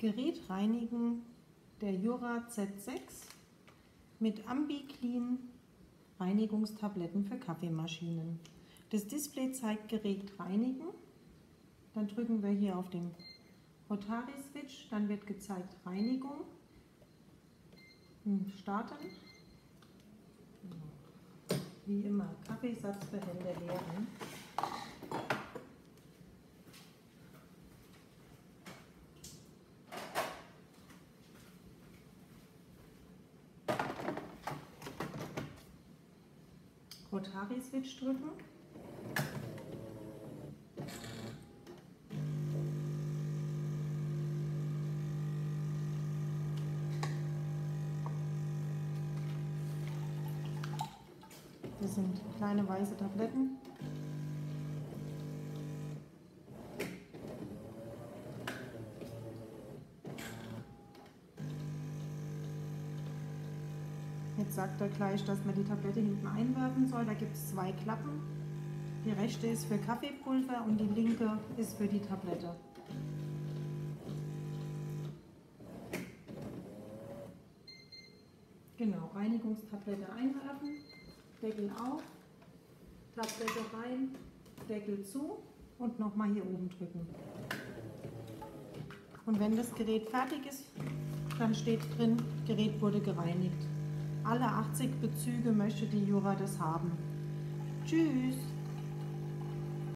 Gerät reinigen der Jura Z6 mit AmbiClean Reinigungstabletten für Kaffeemaschinen. Das Display zeigt Gerät reinigen. Dann drücken wir hier auf den Rotary-Switch, dann wird gezeigt Reinigung. Hm, starten. Wie immer, Kaffeesatzbehälter leeren. Rotary-Switch drücken. Das sind kleine weiße Tabletten. Jetzt sagt er gleich, dass man die Tablette hinten einwerfen soll. Da gibt es zwei Klappen. Die rechte ist für Kaffeepulver und die linke ist für die Tablette. Genau, Reinigungstablette einwerfen, Deckel auf, Tablette rein, Deckel zu und nochmal hier oben drücken. Und wenn das Gerät fertig ist, dann steht drin, Gerät wurde gereinigt alle 80 Bezüge möchte die Jura das haben. Tschüss!